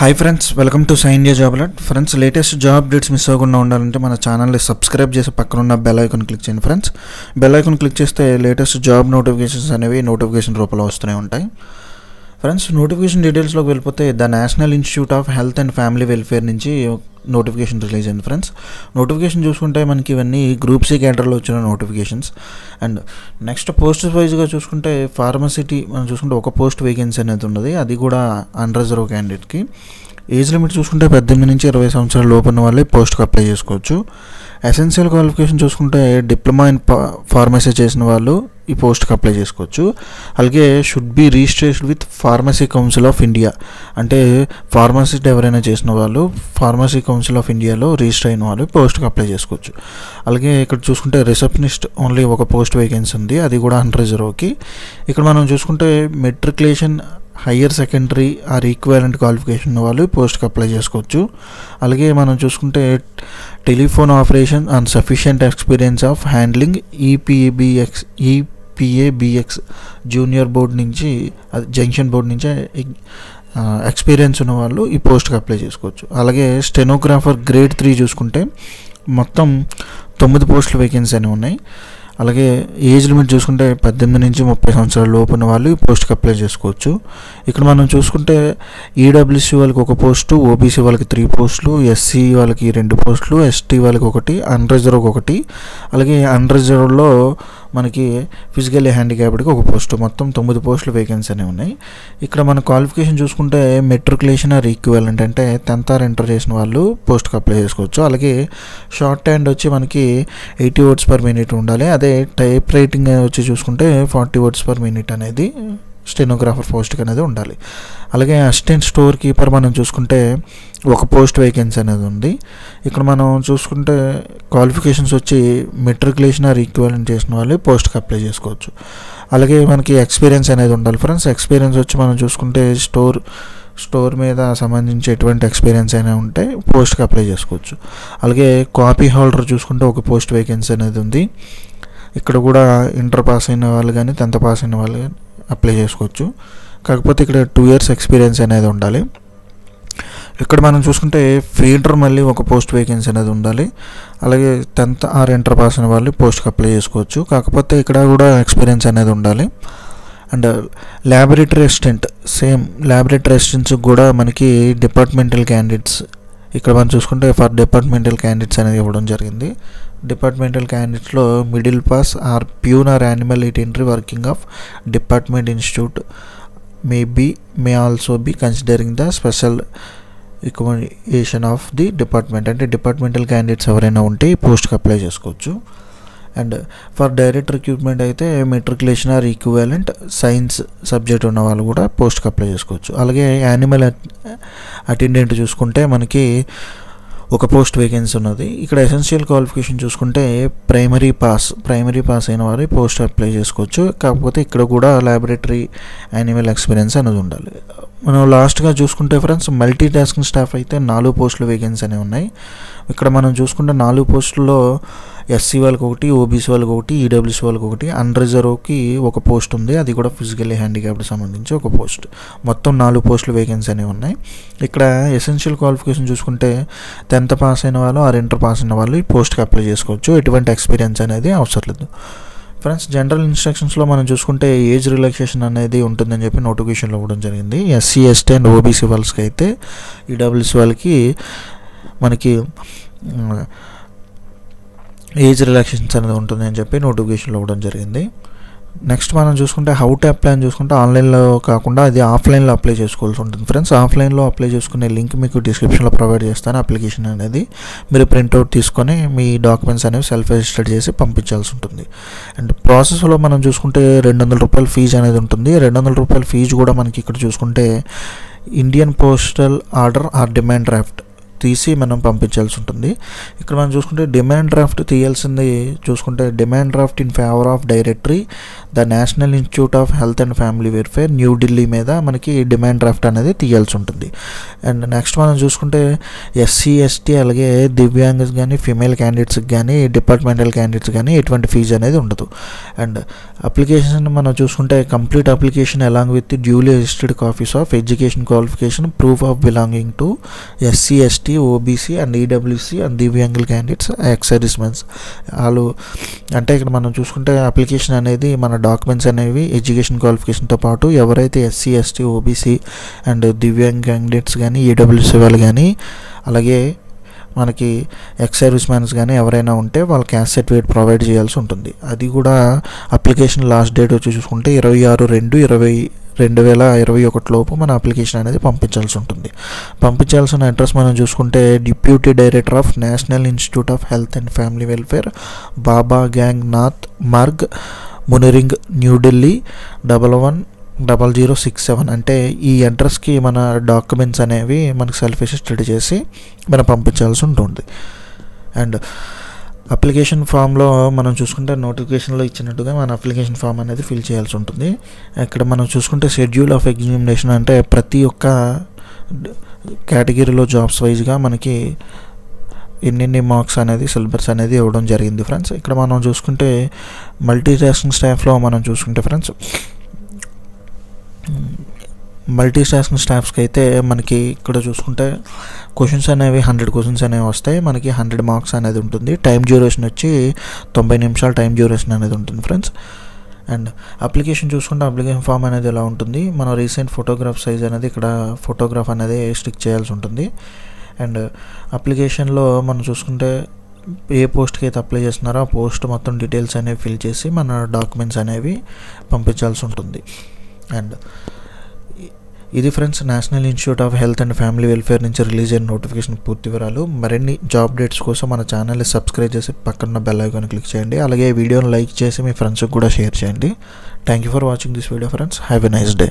Hi friends welcome to sign India job alert friends latest job updates miss అవ్వకుండా ఉండాలంటే మన ఛానల్ని subscribe చేసి పక్కన ఉన్న బెల్ ఐకాన్ క్లిక్ చేయండి ఫ్రెండ్స్ బెల్ ఐకాన్ క్లిక్ చేస్తే లేటెస్ట్ జాబ్ నోటిఫికేషన్స్ అనేవి నోటిఫికేషన్ రూపంలో వస్తూనే ఉంటాయి. ఫ్రెండ్స్ నోటిఫికేషన్ డీటెయిల్స్లోకి వెళ్ళిపోతే the National Institute of Health and Family Welfare నుంచి నోటిఫికేషన్ రిలీజ్ అయింది ఫ్రెండ్స్. నోటిఫికేషన్ చూసుకుంటే మనకి ఇవన్నీ గ్రూప్ సి క్యాటర్లో వచ్చిన నోటిఫికేషన్స్ అండ్ నెక్స్ట్ పోస్ట్ వైజ్గా చూసుకుంటే ఫార్మసిటీ మనం చూసుకుంటే ఒక పోస్ట్ వేకెన్సీ అనేది ఉన్నది. అది కూడా అన్రిజర్వ్ క్యాండిడేట్కి ఏజ్ లిమిట్ చూసుకుంటే పద్దెనిమిది నుంచి ఇరవై సంవత్సరాల లోపు ఉన్న వాళ్ళే పోస్ట్కి అప్లై చేసుకోవచ్చు. ఎసెన్షియల్ క్వాలిఫికేషన్ చూసుకుంటే డిప్లొమా ఇన్ ఫార్మసీ చేసిన వాళ్ళు ఈ పోస్ట్కి అప్లై చేసుకోవచ్చు. అలాగే should be registration with Pharmacy Council of India అంటే ఫార్మసిస్ట్ ఎవరైనా చేసిన వాళ్ళు ఫార్మసీ కౌన్సిల్ ఆఫ్ ఇండియాలో రిజిస్టర్ అయిన వాళ్ళు పోస్ట్కి అప్లై చేసుకోవచ్చు. అలాగే ఇక్కడ చూసుకుంటే రిసెప్షనిస్ట్ ఓన్లీ ఒక పోస్ట్ వేకెన్సీ ఉంది. అది కూడా అన్రిజర్వ్కి ఇక్కడ మనం చూసుకుంటే matriculation higher secondary or equivalent qualification వాళ్ళు పోస్ట్కి అప్లై చేసుకోవచ్చు. అలాగే మనం చూసుకుంటే telephone operation and sufficient experience of handling EPABX EPABX junior board నుంచి జంక్షన్ బోర్డ్ నుంచి ఎక్స్పీరియన్స్ ఉన్న వాళ్ళు ఈ పోస్ట్కి అప్లై చేసుకోవచ్చు. అలాగే స్టెనోగ్రాఫర్ గ్రేడ్ త్రీ చూసుకుంటే మొత్తం తొమ్మిది పోస్టులు వేకెన్సీ అనేవి ఉన్నాయి. అలాగే ఏజ్ లిమిట్ చూసుకుంటే పద్దెనిమిది నుంచి ముప్పై సంవత్సరాల లోపు ఉన్న వాళ్ళు ఈ పోస్ట్కి అప్లై చేసుకోవచ్చు. ఇక్కడ మనం చూసుకుంటే ఈడబ్ల్యూసీ వాళ్ళకి ఒక పోస్టు ఓబీసీ వాళ్ళకి త్రీ పోస్టులు ఎస్సీ వాళ్ళకి రెండు పోస్టులు ఎస్టీ వాళ్ళకి ఒకటి అన్రిజర్వ్ ఒకటి. అలాగే అన్రిజర్వ్లో మనకి ఫిజికల్లీ హ్యాండిక్యాప్డ్కి ఒక పోస్టు. మొత్తం తొమ్మిది పోస్టులు వేకెన్సీ అనేవి ఉన్నాయి. ఇక్కడ మన క్వాలిఫికేషన్ చూసుకుంటే మెట్రికులేషన్ ఆర్ ఈక్వలెంట్ అంటే టెన్త్ ఆర్ ఎంటర్ చేసిన వాళ్ళు పోస్ట్కి అప్లై చేసుకోవచ్చు. అలాగే షార్ట్ హ్యాండ్ వచ్చి మనకి ఎయిటీ వర్డ్స్ పర్ మినిట్ ఉండాలి. అదే టైప్ రైటింగ్ వచ్చి చూసుకుంటే ఫార్టీ వర్డ్స్ పర్ మినిట్ అనేది స్టెనోగ్రాఫర్ పోస్ట్కి అనేది ఉండాలి. అలాగే అసిస్టెంట్ స్టోర్ కీపర్ మనం చూసుకుంటే ఒక పోస్ట్ వేకెన్సీ అనేది ఉంది. ఇక్కడ మనం చూసుకుంటే క్వాలిఫికేషన్స్ వచ్చి మెట్రికులేషన్ ఆర్ ఈక్వలెంట్ చేసిన వాళ్ళు పోస్ట్కి అప్లై చేసుకోవచ్చు. అలాగే మనకి ఎక్స్పీరియన్స్ అనేది ఉండాలి ఫ్రెండ్స్. ఎక్స్పీరియన్స్ వచ్చి మనం చూసుకుంటే స్టోర్ స్టోర్ మీద సంబంధించి ఎటువంటి ఎక్స్పీరియన్స్ అయినా ఉంటే పోస్ట్కి అప్లై చేసుకోవచ్చు. అలాగే కాపీ హోల్డర్ చూసుకుంటే ఒక పోస్ట్ వేకెన్సీ అనేది ఉంది. ఇక్కడ కూడా ఇంటర్ పాస్ అయిన వాళ్ళు కానీ టెన్త్ పాస్ అయిన వాళ్ళు కానీ అప్లై చేసుకోవచ్చు. కాకపోతే ఇక్కడ టూ ఇయర్స్ ఎక్స్పీరియన్స్ అనేది ఉండాలి. ఇక్కడ మనం చూసుకుంటే ఫీడర్ మళ్ళీ ఒక పోస్ట్ వేకెన్సీ అనేది ఉండాలి. అలాగే టెన్త్ ఆర్ ఇంటర్ పాస్ అయిన వాళ్ళు పోస్ట్కి అప్లై చేసుకోవచ్చు. కాకపోతే ఇక్కడ కూడా ఎక్స్పీరియన్స్ అనేది ఉండాలి. And laboratory assistant same laboratory assistants కూడా మనకి డిపార్ట్మెంటల్ క్యాండిడేట్స్ ఇక్కడ మనం చూసుకుంటే ఫర్ డిపార్ట్మెంటల్ క్యాండిడేట్స్ అనేది ఇవ్వడం జరిగింది. Departmental క్యాండిడేట్స్లో middle pass or peon or animal entry working of department institute. May be may also be considering the special recommendation of the department. అంటే departmental candidates ఎవరైనా ఉంటే ఈ పోస్ట్కి అప్లై చేసుకోవచ్చు. అండ్ ఫర్ డైరెక్ట్ రిక్రూట్మెంట్ అయితే matriculation or equivalent science subject ఉన్న వాళ్ళు కూడా పోస్ట్కి అప్లై చేసుకోవచ్చు. అలాగే యానిమల్ అటెండెంట్ చూసుకుంటే మనకి ఒక పోస్ట్ వేకెన్సీ ఉన్నది. ఇక్కడ ఎసెన్షియల్ క్వాలిఫికేషన్ చూసుకుంటే ప్రైమరీ పాస్ ప్రైమరీ పాస్ అయిన వారు పోస్ట్ అప్లై చేసుకోవచ్చు. కాకపోతే ఇక్కడ కూడా ల్యాబొరేటరీ యానిమల్ ఎక్స్పీరియన్స్ అనేది ఉండాలి. మనం లాస్ట్గా చూసుకుంటే ఫ్రెండ్స్ మల్టీ టాస్కింగ్ స్టాఫ్ అయితే నాలుగు పోస్టులు వేకెన్సీ అనేవి ఉన్నాయి. ఇక్కడ మనం చూసుకుంటే నాలుగు పోస్టుల్లో ఎస్సీ వాళ్ళకి ఒకటి ఓబీసీ వాళ్ళకి ఒకటి ఈడబ్ల్యూసీ వాళ్ళకి ఒకటి అన్రిజర్వ్కి ఒక పోస్ట్ ఉంది. అది కూడా ఫిజికల్లీ హ్యాండిక్యాప్డ్ సంబంధించి ఒక పోస్ట్ మొత్తం నాలుగు పోస్టులు వేకెన్సీ అనేవి ఉన్నాయి. ఇక్కడ ఎసెన్షియల్ క్వాలిఫికేషన్ చూసుకుంటే టెన్త్ పాస్ అయిన వాళ్ళు ఆర్ ఇంటర్ పాస్ అయిన వాళ్ళు ఈ పోస్ట్కి అప్లై చేసుకోవచ్చు. ఎటువంటి ఎక్స్పీరియన్స్ అనేది అవసరం లేదు. ఫ్రెండ్స్ జనరల్ ఇన్స్ట్రక్షన్స్లో మనం చూసుకుంటే ఏజ్ రిలాక్సేషన్ అనేది ఉంటుందని చెప్పి నోటిఫికేషన్లో ఇవ్వడం జరిగింది. ఎస్సీ ఎస్టీ అండ్ ఓబీసీ వాళ్ళకి అయితే ఈడబ్ల్యూసీ వాళ్ళకి మనకి ఏజ్ రిలాక్సేషన్స్ అనేది ఉంటుంది అని చెప్పి నోటిఫికేషన్లో ఇవ్వడం జరిగింది. నెక్స్ట్ మనం చూసుకుంటే హౌ టు అప్లై అని చూసుకుంటే ఆన్లైన్లో కాకుండా అది ఆఫ్లైన్లో అప్లై చేసుకోవాల్సి ఉంటుంది. ఫ్రెండ్స్ ఆఫ్లైన్లో అప్లై చేసుకునే లింక్ మీకు డిస్క్రిప్షన్లో ప్రొవైడ్ చేస్తాను అప్లికేషన్ అనేది. మీరు ప్రింట్అవుట్ తీసుకొని మీ డాక్యుమెంట్స్ అనేవి సెల్ఫ్ రిజిస్టర్ చేసి పంపించాల్సి ఉంటుంది. అండ్ ప్రాసెస్లో మనం చూసుకుంటే రెండు వందల రూపాయల ఫీజు అనేది ఉంటుంది. రెండు వందల రూపాయల ఫీజు కూడా మనకి ఇక్కడ చూసుకుంటే Indian postal order or demand draft తీసి మనం పంపించాల్సి ఉంటుంది. ఇక్కడ మనం చూసుకుంటే డిమాండ్ డ్రాఫ్ట్ తీయాల్సింది చూసుకుంటే demand draft in favour of directory the national institute of health and family welfare New Delhi మీద మనకి డిమాండ్ డ్రాఫ్ట్ అనేది తీయాల్సి ఉంటుంది. అండ్ నెక్స్ట్ మనం చూసుకుంటే ఎస్సీ ఎస్టీ అలాగే దివ్యాంగస్ కానీ ఫీమేల్ క్యాండిడేట్స్కి కానీ డిపార్ట్మెంటల్ క్యాండిడేట్స్ కానీ ఎటువంటి ఫీజు అనేది ఉండదు. అండ్ అప్లికేషన్ మనం చూసుకుంటే complete application along with duly registered copies of education qualification proof of belonging to SC ST OBC and EWC and దివ్యాంగుల క్యాండిడేట్స్ ఎక్స్ సర్వీస్మెన్స్ వాళ్ళు అంటే ఇక్కడ మనం చూసుకుంటే అప్లికేషన్ అనేది మన డాక్యుమెంట్స్ అనేవి ఎడ్యుకేషన్ క్వాలిఫికేషన్తో పాటు ఎవరైతే SC ST OBC and divyang candidates కానీ ఈడబ్ల్యూసీ వాళ్ళు కానీ అలాగే మనకి ఎక్స్ సర్వీస్ మ్యాన్స్ కానీ ఎవరైనా ఉంటే వాళ్ళ క్యాస్ట్ సర్టిఫికేట్ ప్రొవైడ్ చేయాల్సి ఉంటుంది. అది కూడా అప్లికేషన్ లాస్ట్ డేట్ వచ్చి చూసుకుంటే ఇరవై ఆరు రెండు ఇరవై రెండు వేల ఇరవై ఒకటి లోపు మన అప్లికేషన్ అనేది పంపించాల్సి ఉంటుంది. పంపించాల్సిన అడ్రస్ మనం చూసుకుంటే deputy director of national institute of health and family welfare Baba Gang Nath Marg మునిరింగ్ New Delhi double one double zero six seven అంటే ఈ అడ్రస్కి మన డాక్యుమెంట్స్ అనేవి మనకు సెల్ఫ్ స్టడీ చేసి మనం పంపించాల్సి ఉంటుంది. అండ్ అప్లికేషన్ ఫామ్లో మనం చూసుకుంటే నోటిఫికేషన్లో ఇచ్చినట్టుగా మన అప్లికేషన్ ఫామ్ అనేది ఫిల్ చేయాల్సి ఉంటుంది. ఇక్కడ మనం చూసుకుంటే షెడ్యూల్ ఆఫ్ ఎగ్జామినేషన్ అంటే ప్రతి ఒక్క కేటగిరీలో జాబ్స్ వైజ్గా మనకి ఎన్నెన్ని మార్క్స్ అనేది సిలబస్ అనేది ఇవ్వడం జరిగింది ఫ్రెండ్స్. ఇక్కడ మనం చూసుకుంటే మల్టీ టాస్కింగ్ స్టాఫ్లో మనం చూసుకుంటే ఫ్రెండ్స్ మల్టీ టాస్కింగ్ స్టాఫ్స్కి అయితే మనకి ఇక్కడ చూసుకుంటే క్వశ్చన్స్ అనేవి హండ్రెడ్ క్వశ్చన్స్ అనేవి వస్తాయి. మనకి హండ్రెడ్ మార్క్స్ అనేది ఉంటుంది. టైం డ్యూరేషన్ వచ్చి తొంభై నిమిషాలు టైం డ్యూరేషన్ అనేది ఉంటుంది ఫ్రెండ్స్. అండ్ అప్లికేషన్ చూసుకుంటే అప్లికేషన్ ఫామ్ అనేది ఎలా ఉంటుంది? మన రీసెంట్ ఫోటోగ్రాఫ్ సైజ్ అనేది ఇక్కడ ఫోటోగ్రాఫ్ అనేది స్టిక్ చేయాల్సి ఉంటుంది. అండ్ అప్లికేషన్లో మనం చూసుకుంటే ఏ పోస్ట్కి అయితే అప్లై చేస్తున్నారో ఆ పోస్ట్ మొత్తం డీటెయిల్స్ అనేవి ఫిల్ చేసి మన డాక్యుమెంట్స్ అనేవి పంపించాల్సి ఉంటుంది. అండ్ ఇది friends national institute of health and family welfare నుంచి రిలీజ్ అయిన నోటిఫికేషన్ పూర్తి వివరాలు. మరిన్ని జాబ్ డేట్స్ కోసం మన ఛానల్ని సబ్స్క్రైబ్ చేసి పక్కన బెల్ ఐకాన్ క్లిక్ చేయండి. అలాగే వీడియోని లైక్ చేసి మీ ఫ్రెండ్స్కి కూడా షేర్ చేయండి. Thank you for watching this video friends have a nice day